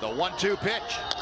The one-two pitch.